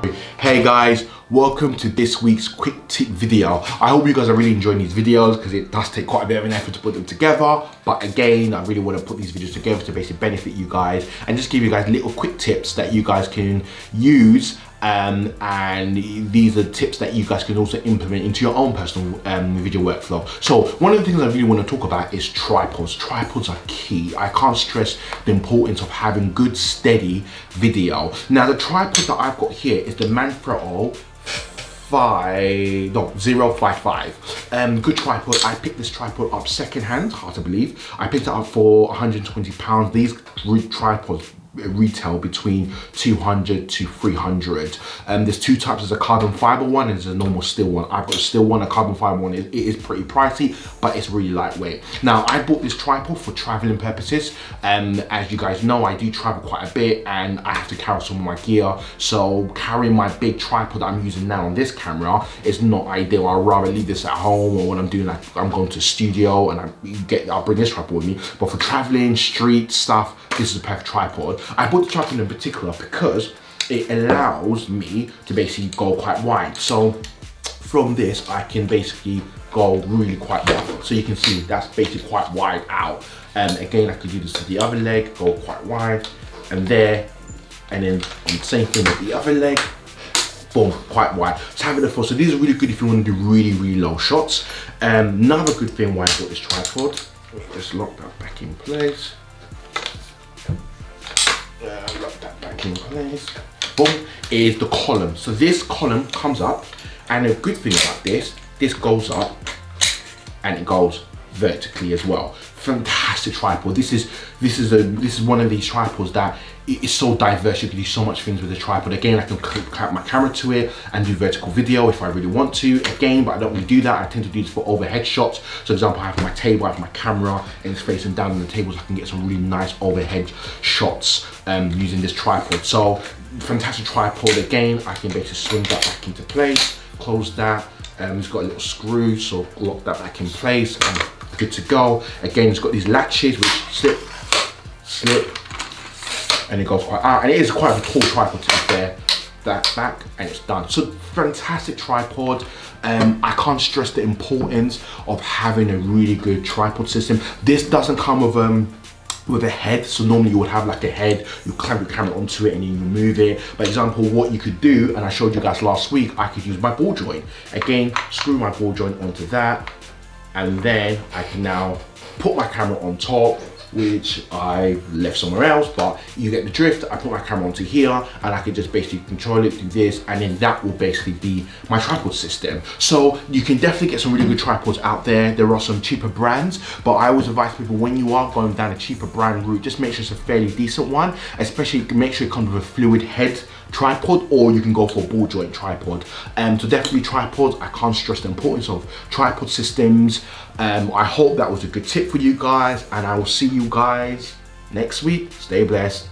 Hey guys, welcome to this week's quick tip video. I hope you guys are really enjoying these videos because it does take quite a bit of an effort to put them together. But again, I really want to put these videos together to basically benefit you guys and just give you guys little quick tips that you guys can use um, and these are tips that you guys can also implement into your own personal um, video workflow. So one of the things I really want to talk about is tripods. Tripods are key. I can't stress the importance of having good steady video. Now the tripod that I've got here is the Manfrotto five no zero five five um good tripod i picked this tripod up secondhand hard to believe i picked it up for 120 pounds these tripods retail between 200 to 300 and um, there's two types. There's a carbon fiber one and there's a normal steel one. I've got a steel one a carbon fiber one. It, it is pretty pricey but it's really lightweight. Now i bought this tripod for traveling purposes. And um, as you guys know i do travel quite a bit and i have to carry some of my gear. So carrying my big tripod that i'm using now on this camera is not ideal. I'd rather leave this at home or when i'm doing like i'm going to studio and i get i'll bring this tripod with me. But for traveling street stuff this is a perfect tripod. I bought the tripod in particular because it allows me to basically go quite wide. So from this, I can basically go really quite wide. So you can see that's basically quite wide out. And um, again, I could do this to the other leg, go quite wide, and there, and then the same thing with the other leg, boom, quite wide. So having a full, so these are really good if you want to do really, really low shots. Um, another good thing why I bought this tripod, just lock that back in place. In place. Boom, is the column. So this column comes up, and a good thing about this, this goes up, and it goes vertically as well. Fantastic tripod. This is this is a this is one of these tripods that is so diverse. You can do so much things with a tripod. Again, I can clamp my camera to it and do vertical video if I really want to. Again, but I don't really do that. I tend to do this for overhead shots. So for example, I have my table, I have my camera and it's facing down on the table so I can get some really nice overhead shots um, using this tripod. So fantastic tripod. Again, I can basically swing that back into place, close that. Um, it's got a little screw, so lock that back in place and good to go. Again, it's got these latches which slip, slip, and it goes quite out. And it is quite a tall tripod to be fair. That back and it's done. So fantastic tripod. Um, I can't stress the importance of having a really good tripod system. This doesn't come with um, with a head so normally you would have like a head you clamp your camera onto it and you move it for example what you could do and i showed you guys last week i could use my ball joint again screw my ball joint onto that and then i can now put my camera on top which I left somewhere else, but you get the drift. I put my camera onto here and I can just basically control it, through this, and then that will basically be my tripod system. So you can definitely get some really good tripods out there. There are some cheaper brands, but I always advise people when you are going down a cheaper brand route, just make sure it's a fairly decent one, especially make sure it comes with a fluid head tripod or you can go for ball joint tripod. Um, so definitely tripods, I can't stress the importance of tripod systems. Um, I hope that was a good tip for you guys and I will see you guys next week. Stay blessed.